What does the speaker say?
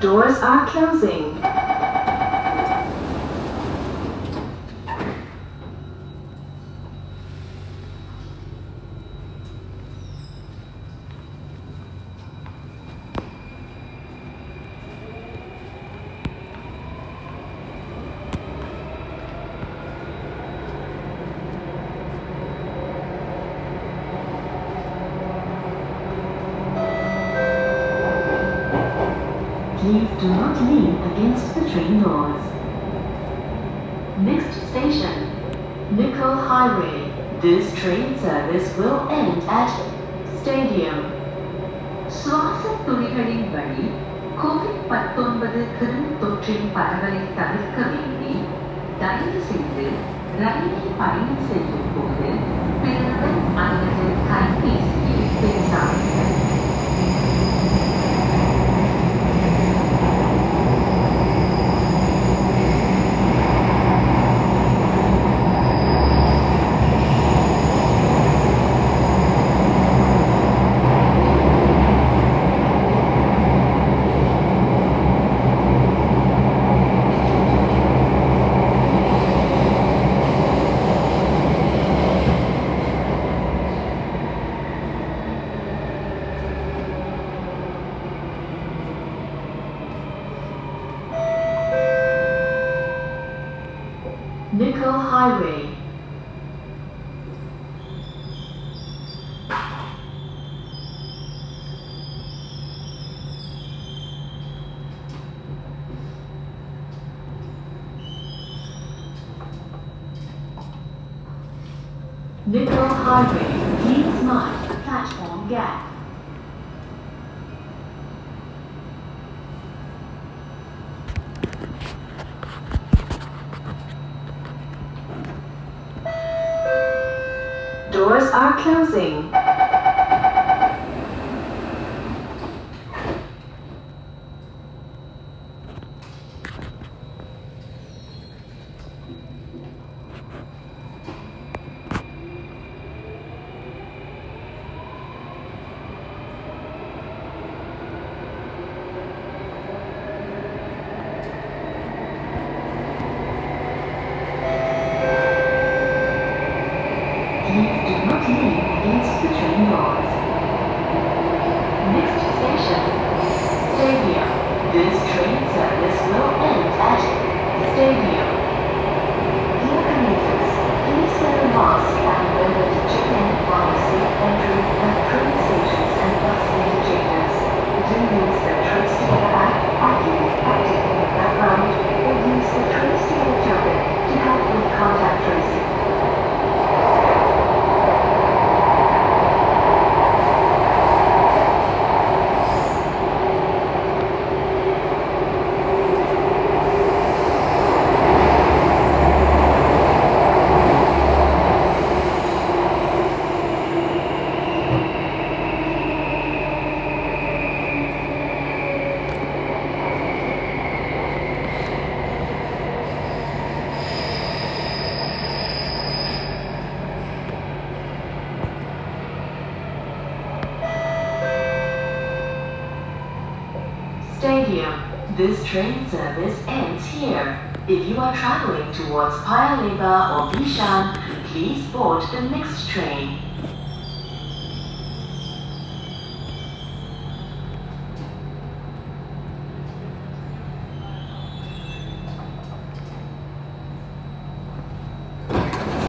Doors are closing. Please do not lean against the train doors. Next station, Nicoll Highway. This train service will end at Stadium. துளிகளின் வழி Covid பத்தொன்பது கிருமி தொற்றின் பரவலை தவிர்க்க வேண்டி தயவு செய்து ரயிலில் பயணம் செய்யும் போது பெருமை அல்லது கைபேசியில் பேசாதீர்கள் Nicoll Highway. Nicoll Highway. Please mind platform gap. Doors are closing. Do not train. Next station, Stadium. This train service will end at Stadium. Stadium. This train service ends here. If you are traveling towards Paya Lebar or Bishan, please board the next train.